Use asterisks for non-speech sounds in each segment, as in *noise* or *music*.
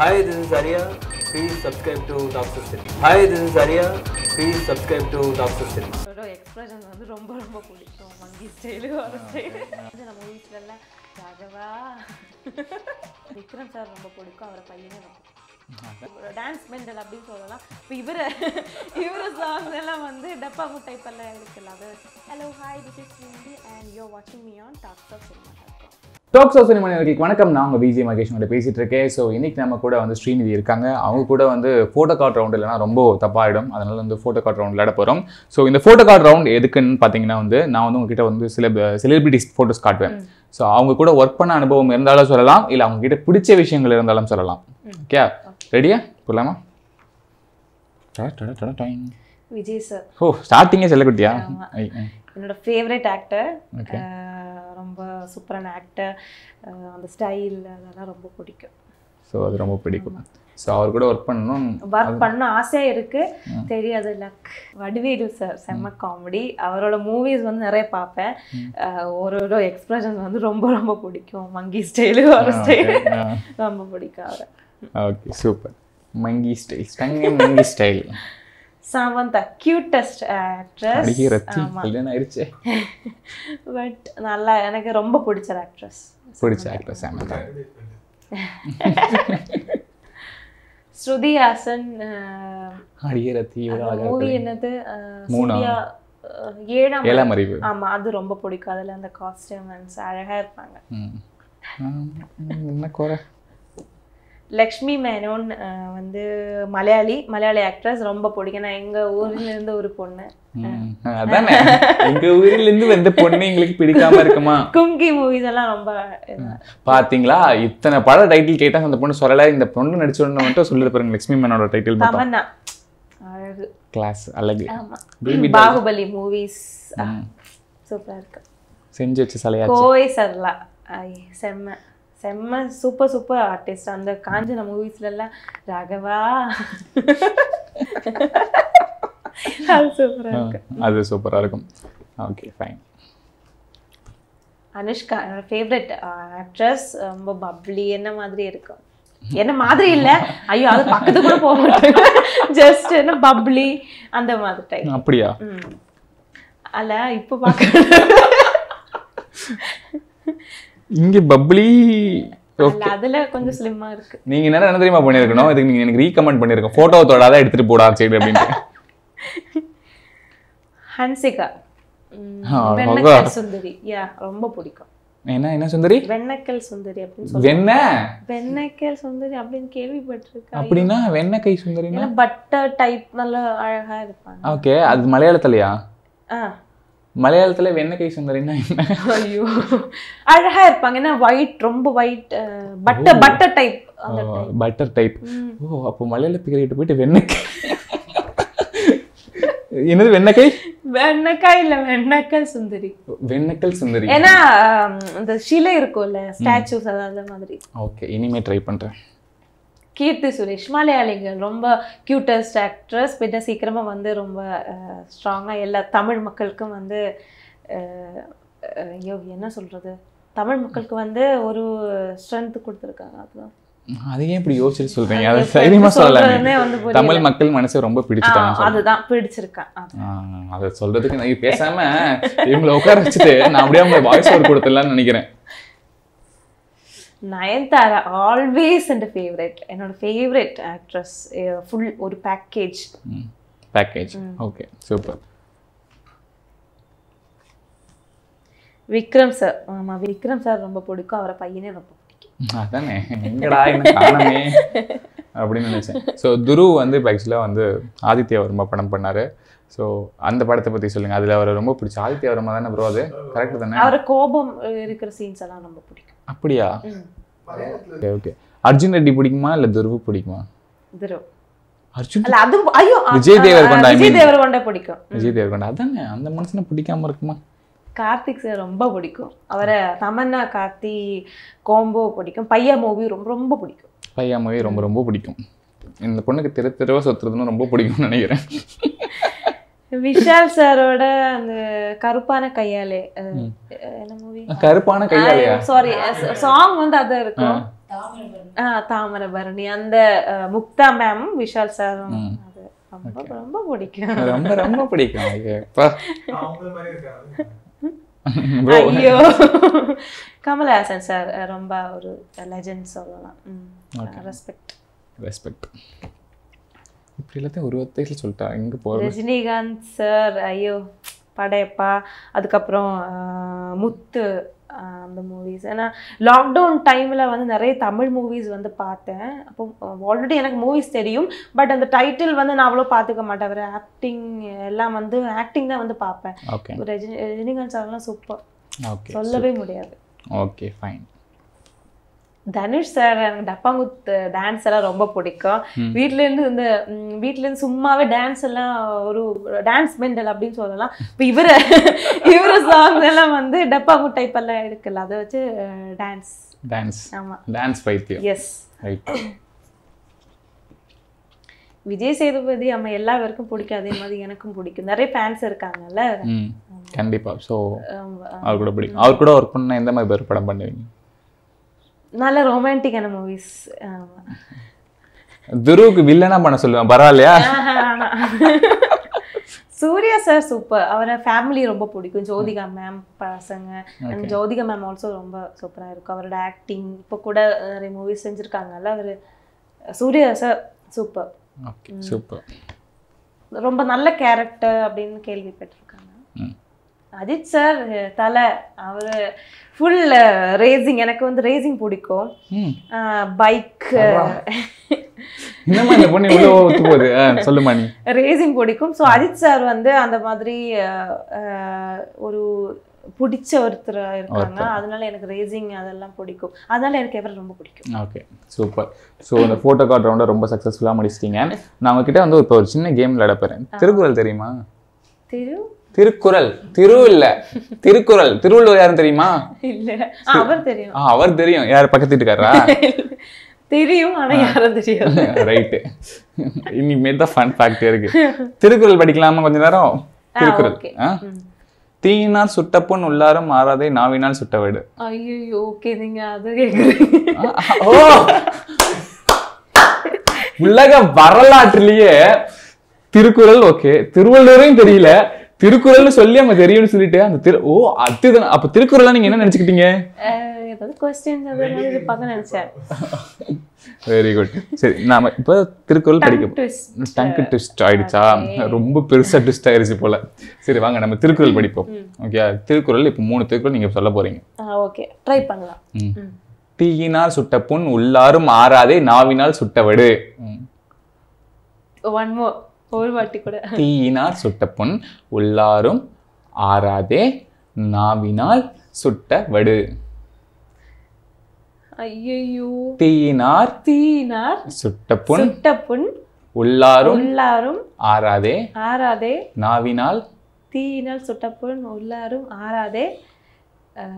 Hi, this is Arya. Please subscribe to Doctor City. Hi, this is Arya. Please subscribe to Doctor City. அவரோட expression வந்து ரொம்ப ரொம்ப பிடிக்கும். மங்கி style ஒரு style நம்ம வீட்டிலலாம் ராகவா விக்ரம் சார் ரொம்ப பிடிக்கும். அவரை பையனே ரொம்ப டான்ஸ் மெண்டல் அப்படின்னு சொல்லலாம். இப்போ இவரை இவர சாங்ஸ் எல்லாம் வந்து டப்பா முட்டை பல்ல இருக்குல்ல அது hello hi this is Hindi and you வாட்சிங் me on talks of cinema talks of சினிமானியர்களுக்கு வணக்கம். நான் உங்கள் விஜய் மகேஷ் உங்கள்ட்ட பேசிட்டு இருக்கேன். ஸோ இன்னைக்கு நம்ம கூட வந்து ஸ்ரீநிதி இருக்காங்க. அவங்க கூட வந்து ஃபோட்டோ கார்ட் ரவுண்ட் இல்லைனா ரொம்ப தப்பாயிடும். அதனால வந்து ஃபோட்டோ கார்ட் ரவுண்ட் விளையாட போகிறோம் ஸோ இந்த ஃபோட்டோ கார்ட் ரவுண்ட் எதுக்குன்னு பார்த்தீங்கன்னா வந்து நான் வந்து உங்ககிட்ட வந்து சில செலிபிரிட்டிஸ் ஃபோட்டோஸ் காட்டுவேன். ஸோ அவங்க கூட ஒர்க் பண்ண அனுபவம் இருந்தாலும் சொல்லலாம். இல்லை அவங்க கிட்ட பிடிச்ச விஷயங்கள் இருந்தாலும் சொல்லலாம். ஓகே ரெடியா போடலாமா விஜய் சார் ஓ ஸ்டார்டிங்கே செல்லக்குட்டியா. என்னோட ஃபேவரட் ஆக்டர். ரொம்ப சூப்பரான ஆக்டர் அந்த ஸ்டைல் அதெல்லாம் ரொம்ப பிடிக்கும். ஸோ அது ரொம்ப பிடிக்கும். ஸோ அவர் கூட ஒர்க் பண்ணணும். ஒர்க் பண்ண ஆசையா இருக்கு. தெரியாது லக் வடிவேலு சார் செம்ம காமெடி அவரோட மூவிஸ் வந்து நிறைய பார்ப்பேன். ஒரு ஒரு எக்ஸ்பிரஷன் வந்து ரொம்ப ரொம்ப பிடிக்கும். மங்கி ஸ்டைலு ஒரு ஸ்டைல் ரொம்ப பிடிக்கும் அவரை. Okay super monkey style ஸ்டங்க monkey style Samantha cutest actress but நல்லா எனக்கு ரொம்ப பிடிச்ச ஆக்ட்ரஸ் பிடிச்ச ஆக்டர் சாமந்தா *laughs* ஸ்ருதி ஹாசன் மூவி. என்னது? ஏழாம் ஏழாம் அறிவு. ஆமா அது ரொம்ப பிடிக்கும். அதுல அந்த காஸ்டியூம்ஸ் அழகா இருப்பாங்க. என்ன குறை? லக்ஷ்மி மேனோன் வந்து மலையாளி மலையாளி ஆக்ட்ரஸ் ரொம்ப பிடிக்கும். நான் எங்க ஊர்ல இருந்து ஒரு பொண்ணு. அதானே? எங்க ஊர்ல இருந்து வந்த பொண்ணு எங்களுக்கு பிடிக்காம இருக்குமா? கும்கி மூவிஸ் எல்லாம் ரொம்ப. பாத்தீங்களா? இத்தனை பட டைட்டில் கேட்டா அந்த பொண்ணு சொல்லல. இந்த பொண்ணு நடிச்ச உடனே மட்டும் பாருங்க லட்சுமி மேனோட டைட்டில் மட்டும் அழகு. கிளாஸ் அழகு. பாகுபலி மூவிஸ் சூப்பரா இருக்கு. செஞ்சு வச்சு சலையாச்சு. கோவை சர்லா ஐ, செம்ம. செம்ம சூப்பர் சூப்பர் ஆர்டிஸ்ட் அந்த காஞ்சன மூவிஸ்ல எல்லாம் ராகவா? அது சூப்பரா இருக்கு. அது சூப்பரா இருக்கும். ஓகே ஃபைன் அனுஷ்கா என்னோட ஃபேவரட் ஆக்ட்ரஸ் ரொம்ப பப்ளி என்ன மாதிரி இருக்கும் என்ன மாதிரி இல்ல. ஐயோ அது பக்கத்து கூட போக மாட்டாங்க ஜஸ்ட் என்ன பப்ளி அந்த மாதிரி. டைப் அப்படியா அல்ல இப்போ பார்க்க இங்க பப்ளி அதுல கொஞ்சம் ஸ்லிம்மா இருக்கு. நீங்க என்ன என்ன தெரியுமா பண்ணிருக்கணும்? இதுக்கு நீங்க எனக்கு ரீகமெண்ட் பண்ணிருக்கோம் போட்டோ தொடாத எடுத்துட்டு போடா சைடு அப்படின்ட்டு. *laughs* ஹன்சிகா. வெண்ணக்கல் சுந்தரி. யா ரொம்ப பிடிக்கும். என்ன என்ன சுந்தரி? வெண்ணக்கல் சுந்தரி அப்படின்னு சொல்லி வெண்ண? வெண்ணக்கல் சுந்தரி அப்படின்னு கேள்விப்பட்டிருக்கேன் அப்படின்னா வெண்ண கை சுந்தரினா பட்டர் டைப் நல்லா அழகா இருப்பாங்க. ஓகே அது மலையாளத்துலயா? ஆ. மலையாளத்துல வெண்ண கை சுந்தரின்னா என்ன? ஐயோ. அழகா இருப்பாங்க. ஏன்னா ஒயிட் ரொம்ப white butter butter type butter type. ஓ அப்போ மலையாளத்துக்கு கிட்ட போயிட்டு வெண்ணக்கை என்னது வெண்ணக்கை வெண்ணக்காய் இல்ல வெண்ணக்கல் சுந்தரி வெண்ணக்கல் சுந்தரி ஏன்னா இந்த சிலை இருக்கும்ல ஸ்டாச்சூஸ் அந்த மாதிரி. ஓகே இனிமே ட்ரை பண்றேன். கீர்த்தி சுரேஷ் மலையாளிகள். ரொம்ப கியூட்டஸ்ட் ஆக்ட்ரஸ் பின்ன சீக்கிரமா வந்து ரொம்ப ஸ்ட்ராங்கா எல்லா தமிழ் மக்களுக்கும் வந்து ஐயோ என்ன சொல்றது? தமிழ் மக்களுக்கு வந்து ஒரு ஸ்ட்ரென்த் கொடுத்துருக்காங்க அதுதான். அதையே இப்படி யோசிச்சு சொல்றீங்க? அது தைரியமா சொல்லலாம். தமிழ் மக்கள் மனசை ரொம்ப பிடிச்சிட்டாங்க. அதுதான் பிடிச்சிருக்கேன் அதை சொல்றதுக்கு நான் பேசாம இவங்களை உட்கார வச்சுட்டு நான் அப்படியே அவங்க வாய்ஸ் ஓவர் கொடுத்துடலாம்னு நினைக்கிறேன். நயன்தாரா ஆல்வேஸ் என் ஃபேவரட் என்னோட ஃபேவரட் ஆக்ட்ரஸ் ஃபுல் ஒரு package package okay super Vikram sir ஆமா விக்ரம் சார் ரொம்ப பிடிக்கும். அவரை பையனே ரொம்ப பிடிக்கும். அதானே. எங்கடா என்ன காணமே? அப்படின்னு நினைச்சேன். ஸோ துரு வந்து இப்போ ஆக்சுவலாக வந்து ஆதித்ய வர்மா படம் பண்ணாரு. ஸோ அந்த படத்தை பத்தி சொல்லுங்க. அதுல அவரை ரொம்ப பிடிச்சி ஆதித்ய வர்மா தானே ப்ரோ அது? கரெக்ட் தானே? அவரை கோபம் இருக்கிற சீன்ஸ் எல்லாம் ரொம்ப பிடிக்கும். அப்படியா. ஓகே ஓகே அர்ஜுன் ரெட்டி பிடிக்குமா இல்லை துருவு பிடிக்குமா? துரு அர்ஜுன் அல்ல அது ஐயோ அ- விஜய் தேவரகொண்டா, I விஜய் mean. தேவரகொண்டா பிடிக்கும். விஜய் தேவர்கொண்டா அதானே அந்த மனுஷனை பிடிக்காம இருக்குமா? கார்த்திக் சார் ரொம்ப பிடிக்கும். அவரை தமன்னா கார்த்தி கோம்போ பிடிக்கும். பையா மூவி ரொம்ப ரொம்ப பிடிக்கும். பையா மூவி ரொம்ப ரொம்ப பிடிக்கும். இந்த பொண்ணுக்கு தெரு தெருவா சுத்துறதுன்னு ரொம்ப பிடிக்கும்னு நினைக்கிறேன். விஷால் சாரோட அந்த கருப்பான கையாலே என்ன மூவி கருப்பான கையாலையா? சாரி சாங் வந்து அதான் இருக்கும். ஆ. தாமிரபரணி. அந்த முக்தா மேம் விஷால் சாரும். அது ரொம்ப ரொம்ப பிடிக்கும். ரொம்ப ரொம்ப பிடிக்கும். ஐயோ *laughs* கமல்ஹாசன் சார் ரொம்ப ஒரு லெஜண்ட் சொல்லலாம். ரெஸ்பெக்ட் ரெஸ்பெக்ட் இப்படி எல்லாத்தையும் ஒரு சொல்லிட்டா எங்க போறது ரஜினிகாந்த் சார் ஐயோ படையப்பா. அதுக்கப்புறம் முத்து அந்த மூவிஸ் ஏன்னா லாக்டவுன் டைமில் வந்து நிறைய தமிழ் மூவிஸ் வந்து பார்த்தேன். அப்போ ஆல்ரெடி எனக்கு மூவிஸ் தெரியும். பட் அந்த டைட்டில் வந்து நான் அவ்வளோ பார்த்துக்க மாட்டேன். அவர் ஆக்டிங் எல்லாம் வந்து ஆக்டிங் தான் வந்து பார்ப்பேன். ரஜினி ரஜினிகாந்த் சார்லாம் சூப்பர் சொல்லவே முடியாது. ஓகே ஃபைன் தனுஷ் சார் எனக்கு டப்பாங்குத்து டான்ஸ் எல்லாம் ரொம்ப பிடிக்கும். வீட்ல இருந்து இந்த இருந்து சும்மாவே டான்ஸ் எல்லாம் ஒரு டான்ஸ் மெண்டல் அப்படின்னு சொல்லலாம். இப்போ இவர *laughs* இவர சாங்ஸ் எல்லாம் வந்து டப்பாங்கு டைப் எல்லாம் இருக்குல்ல அதை வச்சு டான்ஸ் டான்ஸ் ஆமா. டான்ஸ் பைத்தியம். எஸ் விஜய் சேதுபதி அம்மா எல்லா பேருக்கும் பிடிக்கும். அதே மாதிரி எனக்கும் பிடிக்கும். நிறைய ஃபேன்ஸ் இருக்காங்கல்ல. ம். கண்டிப்பா. ஸோ. அவர் கூட பிடிக்கும். அவர் கூட ஒர்க் பண்ண எந்த மாதிரி பேர் படம் பண்ணுவீங்க? நல்ல ரொமான்டிக்கான மூவிஸ் துருவுக்கு வில்லனா பண்ண சொல்லுவேன். பரவாயில்லையா சூர்யா சார் சூப்பர் அவரை ஃபேமிலி ரொம்ப பிடிக்கும். ஜோதிகா மேம் பசங்க. And ஜோதிகா மேம் ஆல்சோ ரொம்ப சூப்பராக இருக்கும். அவரோட ஆக்டிங் இப்போ கூட நிறைய மூவிஸ் செஞ்சுருக்காங்கல்ல அவர் சூர்யா சார் சூப்பர் சூப்பர் ரொம்ப நல்ல கேரக்டர் அப்படின்னு கேள்விப்பட்டிருக்காங்க. அஜித் சார் தலை அவர் ஃபுல் ரேசிங் எனக்கு வந்து ரேசிங் பிடிக்கும். பைக் சொல்லுமா ரேசிங் பிடிக்கும். ஸோ அஜித் சார் வந்து அந்த மாதிரி ஒரு பிடிச்ச ஒருத்தர் இருக்காங்க. அதனால எனக்கு ரேசிங் அதெல்லாம் பிடிக்கும். அதனால எனக்கு எவர் ரொம்ப பிடிக்கும். ஓகே சூப்பர் ஸோ இந்த ஃபோட்டோ கார்ட் ரவுண்டை ரொம்ப சக்ஸஸ்ஃபுல்லாக முடிச்சிட்டீங்க. நான் உங்ககிட்ட வந்து இப்போ ஒரு சின்ன கேம் விளையாட போகிறேன் திருக்குறள் தெரியுமா? திரு திருக்குறள். திரு இல்ல திருக்குறள். திருவள்ளுவர் யாருன்னு தெரியுமா? அவர் தெரியும். அவர் தெரியும். யார் பக்கத்து வீட்டுக்காரா *laughs* தெரியும் ஆனா யாரும் தெரியாது. *laughs* ரைட்டு இனிமேல் தான் ஃபன் ஃபேக்ட் இருக்கு. திருக்குறள் படிக்கலாமா கொஞ்ச நேரம்? திருக்குறள்? தீயினால் சுட்டப்புண் உள்ளாரும் மாறாதே நாவினால் சுட்டவடு ஐயோ ஓகே நீங்க அது ஓ! உலக வரலாற்றிலேயே திருக்குறள் ஓகே திருவள்ளுவரையும் தெரியல. திருக்குறள்னு சொல்லி அவங்க தெரியும்னு சொல்லிட்டு அந்த திரு ஓ அதுதான் அப்ப திருக்குறள் நீங்க என்ன நினைச்சுக்கிட்டீங்க? வெரி குட் சரி நாம இப்போ திருக்குறள் படிக்க. டங்கு ட்விஸ்ட் ஆயிடுச்சா? ரொம்ப பெருசா ட்விஸ்ட் ஆயிருச்சு போல. சரி வாங்க நம்ம திருக்குறள் படிப்போம். ஓகே திருக்குறள் இப்போ மூணு திருக்குறள் நீங்க சொல்ல போறீங்க. ஓகே ட்ரை பண்ணலாம். தீயினால் சுட்ட புண் உள்ளாரும் ஆறாதே நாவினால் சுட்டவடு. ஒன் மோர் ஒரு வாட்டி கூட தீயினால் சுட்ட புண் உள்ளாரும் ஆறாதே நாவினால் சுட்ட வடு. ஐயோ தீயினார் தீனார் சுட்ட புண் சுட்ட புண் உள்ளாரும் உள்ளாரும் ஆறாதே ஆறாதே நாவினால் தீயினால் சுட்ட புண் உள்ளாரும் ஆறாதே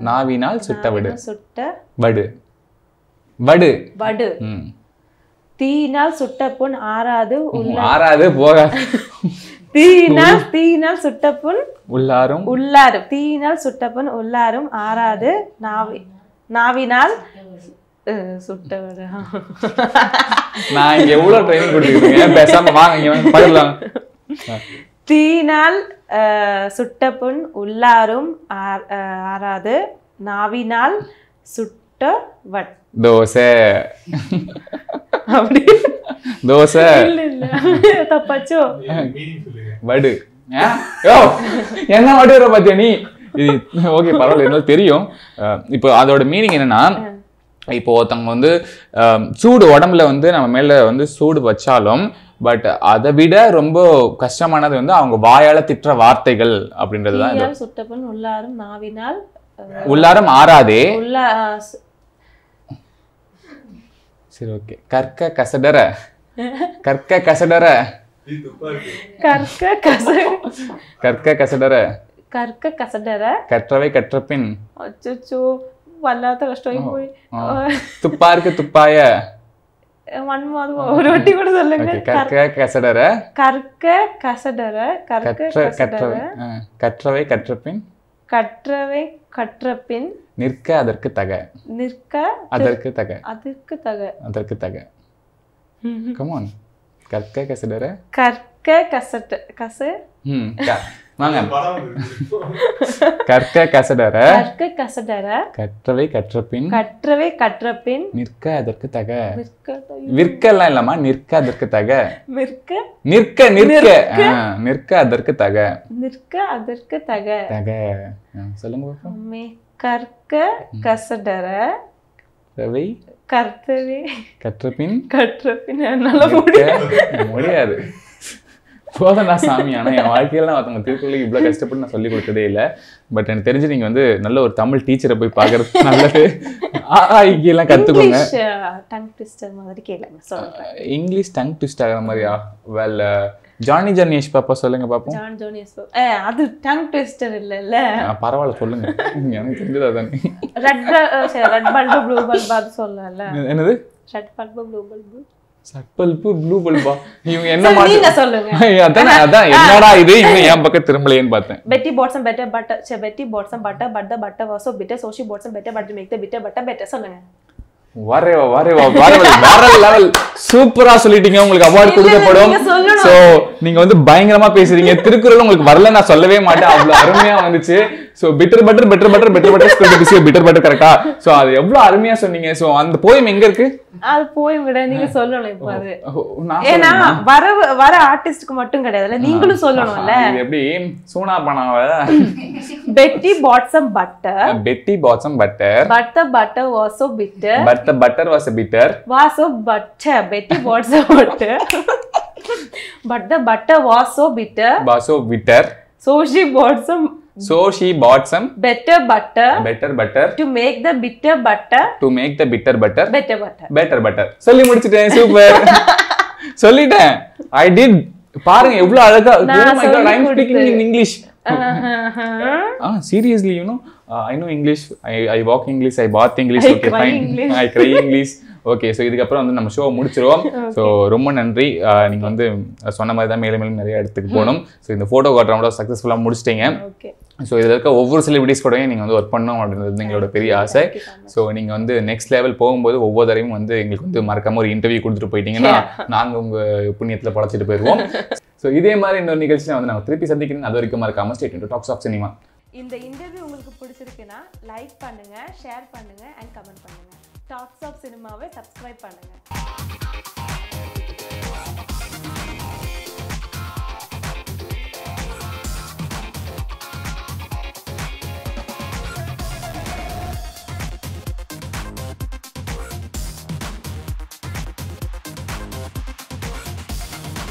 நாவினால் சுட்ட வடு. சுட்ட வடு. வடு. வடு. தீயினால் சுட்ட புண் ஆறாது ஆறாது போக தீயினால் தீயினால் சுட்ட புண் உள்ளாரும். உள்ளாரும் தீயினால் சுட்ட புண் உள்ளாரும் ஆறாது. நாவி நாவினால் அஹ், சுட்ட வடு நான் இங்க எவ்வளவு ட்ரைனிங் கொடுத்துருக்கீங்க பேசாம வாங்க பகிரலாம் தீயினால் சுட்ட புண் உள்ளாரும் ஆறாது. நாவினால் சுட்ட வட் தோசை. அப்படி? தோசை. இல்ல இல்ல. தப்பாச்சோ? வடு. என்ன வடு வர பாத்தியா நீ? இது ஓகே பரவாயில்ல இருந்தாலும் தெரியும். இப்போ அதோட மீனிங் என்னன்னா இப்போ ஒருத்தவங்க வந்து சூடு உடம்புல வந்து நம்ம மேல வந்து சூடு வச்சாலும் பட் அதை விட ரொம்ப கஷ்டமானது வந்து அவங்க வாயால திட்டுற வார்த்தைகள் அப்படின்றது தான் தீயால் சுட்ட புண் உள்ளாரும் நாவினால் உள்ளாரம் ஆறாதே. சரி ஓகே கற்க கசடர கற்க கசடர கற்க கச கற்க கசடர கற்க கசடர கற்றவை கற்றபின். அச்சோ வல்லாத கஷ்டம் போய். துப்பாருக்கு துப்பாய. ஒன் மாதம் ஒரு வாட்டி கூட சொல்லுங்க. கற்க கசடர கற்க கசடர கற்க கற்றவை கற்றபின். கற்றவை கற்ற பின் நிற்க அதற்கு தக. நிற்க அதற்கு தக. அதற்கு தக. அதற்கு தக. கமான் கற்க கசடர கற்க கசட்டு கச. ம் வாங்க. *laughs* கற்க கசடர கற்க கசடர கற்றவை கற்றபின். கற்றவை கற்ற பின் நிற்க அதற்கு தக. நிற்க விற்கலாம் இல்லம்மா நிற்க அதற்கு தக. நிற்க. நிற்க நிற்க. நிற்க. அதற்கு தக. நிற்க அதற்கு தக. தக. சொல்லுங்க பாப்போம். மே கற்க கசடர கற்றவை. கர்த்தவே கற்றபின் கற்ற பின் என்னால முடியாது. போதண்டா சாமி. ஆனா என் வாழ்க்கையில நான் ஒருத்தவங்க திருக்குறளுக்கு இவ்வளவு கஷ்டப்பட்டு நான் சொல்லி கொடுத்ததே இல்லை. பட் எனக்கு தெரிஞ்சு நீங்க வந்து நல்ல ஒரு தமிழ் டீச்சரை போய் பார்க்கறது நல்லது. ஆ, ஆ, இ, எல்லாம் கத்துக்கோங்க இங்கிலீஷ் டங் ட்விஸ்டர் மாதிரி கேளுங்க இங்கிலீஷ் டங் ட்விஸ்ட் ஆகிற மாதிரியா? வெல் ஜானி ஜர்னேஷ் பாப்பா சொல்லுங்க பாப்போம். ஜான் ஜோனியஸ் ஏ அது டங் ட்விஸ்டர் இல்ல ஆ, பரவாயில்ல சொல்லுங்க. *laughs* எனக்கு தெரிஞ்சது அதானே. Red red bulb blue bulb அது சொல்லல என்னது? ரெட் பல்பு ப்ளூ பல்பு சட்பல்பு ப்ளூ பல்பா இவங்க என்ன மாதிரி சொல்லுங்க. *laughs* அதான் அதான் என்னடா இது? இன்னும் என் பக்கம் திரும்பலையேன்னு பார்த்தேன். Bought some butter, but the butter was so bitter, so she bought some better butter to make the bitter butter better. சொல்லுங்க. வரேவா வரேவா வரவே. வேற லெவல் சூப்பரா சொல்லிட்டீங்க. உங்களுக்கு அவார்ட் கொடுக்கப்படும். சோ நீங்க வந்து பயங்கரமா பேசுறீங்க. திருக்குறள் உங்களுக்கு வரல. நான் சொல்லவே மாட்டேன். அவ்வளவு அருமையா வந்துச்சு. So bitter butter better butter better butter bitter butter கரெக்டா சோ அது எவ்வளவு அருமையா சொன்னீங்க. சோ அந்த போயம் எங்க இருக்கு? அது போய் விட நீங்க சொல்லணும் இப்போ அது. ஏன்னா? வர வர ஆர்டிஸ்ட்க்கு மட்டும் கிடையாதுல்ல நீங்களும் சொல்லணும்ல. எப்படி? சூனா பண்ணாவ Betty some butter. Betty bought some butter the butter. Was so bitter. But the butter was bitter was so butter. Betty bought some butter. But the butter was so bitter. Was so bitter so she bought some so she bought some better butter better butter to make the bitter butter. To make the bitter butter better butter. Better butter சொல்லி முடிச்சிட்டேன் super சொல்லிட்டேன். I did பாருங்க எவ்வளவு அழகா நான் I சொல்லி am speaking in English. Ah seriously you know I know English I I walk English I bath English I okay fine English. I cry English okay so இதுக்கப்புறம் வந்து நம்ம show முடிச்சிருவோம். So ரொம்ப நன்றி. ஆஹ் நீங்க வந்து சொன்ன மாதிரி தான் மேலும் மேலும் நிறைய இடத்துக்கு போகணும். ஸோ இந்த ஃபோட்டோ காட்டுறவங்கள சக்ஸஸ்ஃபுல்லாக முடிச்சிட்டீங்க. Okay. ஸோ இதில் இருக்க ஒவ்வொரு செலிபிரிட்டிஸ் கூடயும் நீங்கள் வந்து ஒர்க் பண்ணணும் அப்படின்றது எங்களோட பெரிய ஆசை. ஸோ நீங்கள் வந்து நெக்ஸ்ட் லெவல் போகும்போது ஒவ்வொரு தடவையும் வந்து எங்களுக்கு வந்து மறக்காம ஒரு இன்டர்வியூ கொடுத்துட்டு போயிட்டீங்கன்னா நாங்கள் உங்கள் புண்ணியத்தில் பழச்சிட்டு போயிடுவோம் ஸோ இதே மாதிரி இன்னொரு நிகழ்ச்சியில் வந்து நாங்கள் திருப்பி சந்திக்கணும் அது வரைக்கும் மறக்காம ஸ்டேட் டாக்ஸ் ஆஃப் சினிமா இந்த இன்டர்வியூ உங்களுக்கு பிடிச்சிருக்குன்னா லைக் பண்ணுங்க ஷேர் பண்ணுங்க அண்ட் கமெண்ட் பண்ணுங்க. டாக்ஸ் ஆஃப் சினிமாவை சப்ஸ்கிரைப் பண்ணுங்க.